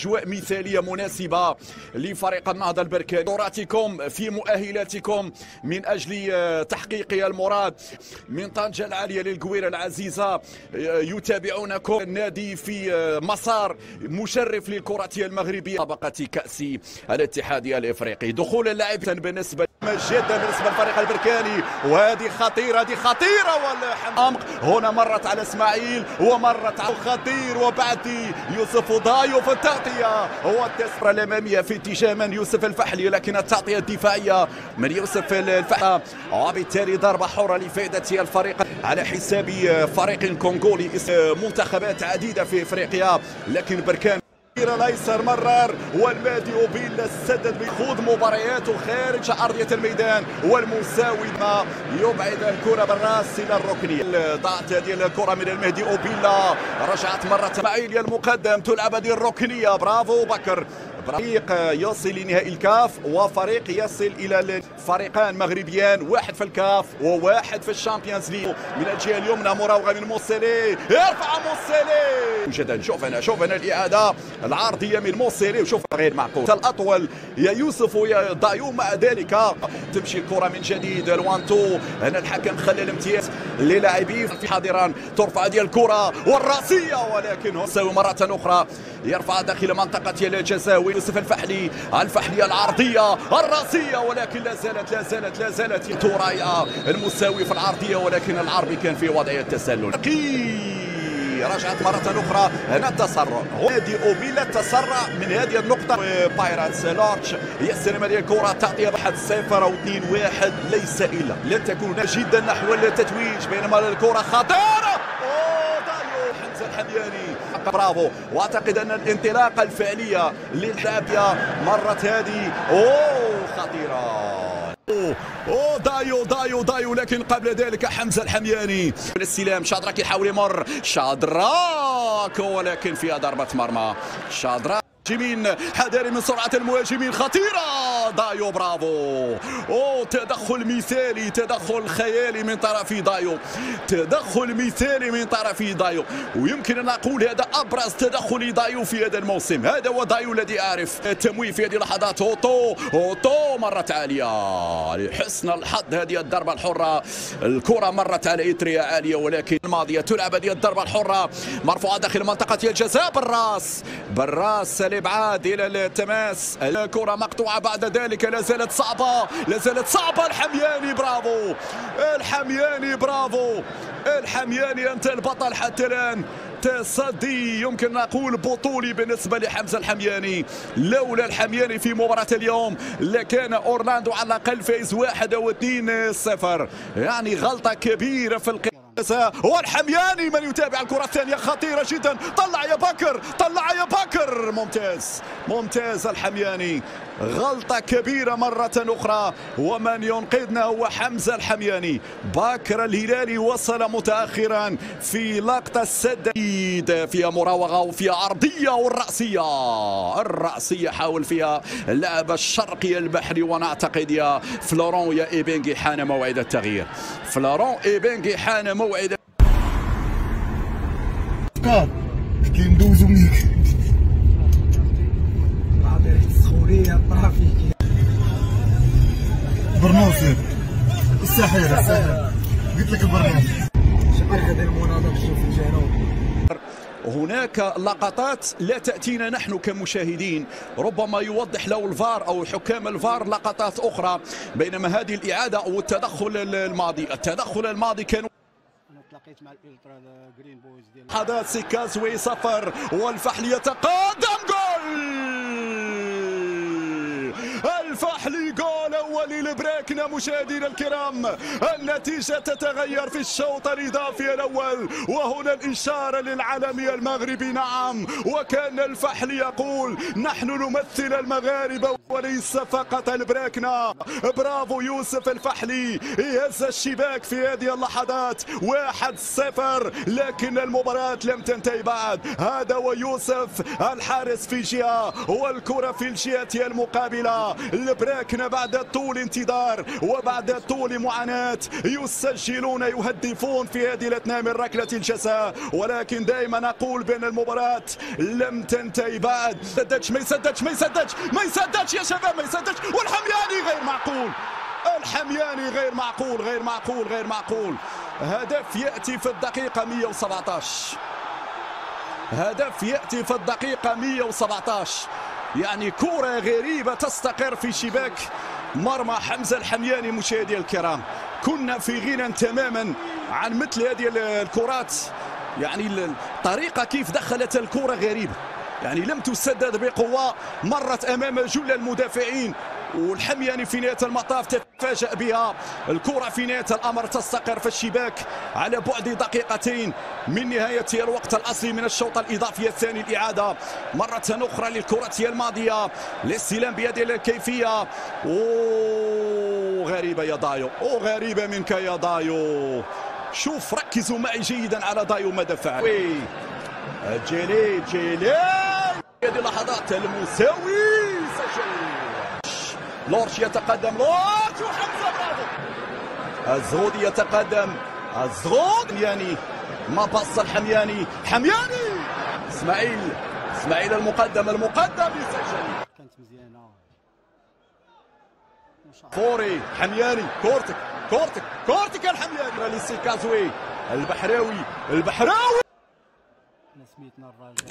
أجواء مثالية مناسبة لفريق النهضه البركاني دوراتكم في مؤهلاتكم من أجل آه، تحقيق المراد. من طنجة العالية للقويره العزيزة آه، يتابعونكم. النادي في آه، مسار مشرف للكرة المغربية. طبقة كأس الاتحاد الإفريقي. دخول اللاعب بالنسبة جدا بالنسبة للفريق البركاني. وهذه خطيرة هذه خطيرة والعمق هنا مرت على إسماعيل ومرت على خطير وبعد يوسف ضايو في التغطية. هو التسرة الأمامية في اتجاه من يوسف الفحلي لكن التغطية الدفاعية من يوسف الفحلي. وبالتالي ضربة حرة لفائدة الفريق. على حساب فريق كونغولي منتخبات عديدة في إفريقيا. لكن بركان الأيسر مرر والمادي أوبيل سدد بيخوض مبارياته خارج أرضية الميدان والمساوي ما يبعد الكرة بالراس إلى الركنية. ضاعت هذه الكرة من المهدي اوبيلا رجعت مرة اسماعيل المقدم تلعب هذه الركنية. برافو بكر. فريق يصل لنهائي الكاف وفريق يصل إلى فريقان مغربيان واحد في الكاف وواحد في ال Champions League من الجهه اليمنى مراوغه من موسيلي يرفع موسيلي جدا شوف هنا شوف هنا الإعادة العرضية من موسيلي وشوف غير معقول. الأطول يا يوسف ويا ضايو مع ذلك تمشي الكرة من جديد. ال one-two هنا الحكم خلى الامتياز للاعبيه حاضرا ترفع ديال الكرة والرأسية ولكن هو مرة أخرى. يرفع داخل منطقة الجزاوي. يوسف الفحلي؟ الفحلي العرضية الرأسية ولكن لا زالت لا زالت لا زالت تورايا المساوي في العرضية ولكن العربي كان في وضعيه التسلل. رجعت مرة أخرى هنا التسرع نادي أوبيلا تسرع من هذه النقطة. بايراتس لارتش يستلم هذه الكرة تعطي واحد صفر أو اثنين واحد ليس إلا. لن تكون جدا نحو التتويج بينما الكرة خطيرة. حمزة الحمياني برافو. واعتقد أن الانطلاقة الفعلية للعابيه مرت هذه. أوه خطيرة. أوه دايو دايو دايو. لكن قبل ذلك حمزة الحمياني. الاستلام شادراك يحاول يمر. شادراك ولكن فيها ضربة مرمى. شادراك المهاجمين حذاري من سرعة المهاجمين. خطيرة. دايو برافو. أوه تدخل مثالي تدخل خيالي من طرف دايو. تدخل مثالي من طرف دايو. ويمكن أن أقول هذا أبرز تدخل دايو في هذا الموسم. هذا هو دايو الذي أعرف التمويه في هذه اللحظات. أوتو أوتو مرت عالية. لحسن الحظ هذه الضربة الحرة. الكرة مرت على إتريا عالية ولكن الماضية تلعب هذه الضربة الحرة. مرفوعة داخل منطقة الجزاء. بالراس بالراس الابعاد إلى التماس. الكرة مقطوعة بعد ذلك لا زالت صعبة لا زالت صعبة. الحمياني برافو. الحمياني برافو. الحمياني أنت البطل حتى الآن. تصدي يمكن نقول بطولي بالنسبة لحمزة الحمياني. لولا الحمياني في مباراة اليوم لكان أورلاندو على الأقل فايز واحد أو اثنين صفر. يعني غلطة كبيرة في القيام والحمياني من يتابع الكرة الثانية. خطيرة جدا. طلع يا بكر طلع يا بكر ممتاز. ممتاز الحمياني غلطة كبيرة مرة أخرى. ومن ينقذنا هو حمزة الحمياني باكر الهلالي وصل متأخرا في لقطة السديد. فيها مراوغة وفيها عرضية والرأسية. الرأسية حاول فيها اللاعب الشرقي البحري. ونعتقد يا فلورون يا إيبنجي حان موعد التغيير. فلورون إيبنجي حان موعد كندوزو منك. السخونية الطرافيكية برنوسي الساحرة الساحرة. قلت لك شوف الجنوب هناك لقطات لا تأتينا نحن كمشاهدين. ربما يوضح له الفار أو حكام الفار لقطات أخرى. بينما هذه الإعادة أو التدخل الماضي التدخل الماضي كان تلاقيت مع الالترا جرين بويز ديال سيكازوي صفر والفحل يتقدم جول! الفحلي جول! اول للبريكنا مشاهدينا الكرام النتيجه تتغير في الشوط الإضافي الأول وهنا الإشارة للعالمي المغربي نعم وكان الفحلي يقول نحن نمثل المغاربة وليس فقط البريكنا. برافو يوسف الفحلي يهز الشباك في هذه اللحظات واحد صفر لكن المباراة لم تنتهي بعد. هذا ويوسف الحارس في جهة والكرة في الجهة المقابلة. البريكنا بعد طول طول انتظار وبعد طول معاناة يسجلون يهدفون في هذه الأثناء من ركلة الجزاء. ولكن دائما أقول بأن المباراة لم تنتهي بعد. سددش ما يسددش ما يسددش ما يسددش يا شباب ما يسددش. والحمياني غير معقول. الحمياني غير معقول غير معقول غير معقول. هدف يأتي في الدقيقة 117 هدف يأتي في الدقيقة 117 يعني كرة غريبة تستقر في شباك مرمى حمزة الحمياني مشاهدي الكرام. كنا في غنى تماما عن مثل هذه الكرات. يعني الطريقة كيف دخلت الكرة غريبة. يعني لم تسدد بقوة مرت أمام جل المدافعين. والحمياني في نهاية المطاف تتفاجأ بها. الكرة في نهاية الأمر تستقر في الشباك على بعد دقيقتين من نهاية الوقت الأصلي من الشوط الإضافي الثاني الإعادة مرة أخرى للكرة الماضية. للاستلام بهذه الكيفية. أوه غريبة يا دايو. أوه غريبة منك يا دايو. شوف ركزوا معي جيدا على دايو ماذا فعل جيلي جيلي هذه اللحظات المساوي. سجل. لورش يتقدم لورش وحمزة برافو الزغودي يتقدم. الزغود يعني ما بص الحمياني. حمياني! إسماعيل. إسماعيل المقدم المقدم يسجل كانت مزيانه فوري حمياني. كورتك كورتك كورتك الحمياني. ليسي كازوي البحراوي البحراوي. سميتنا الراجل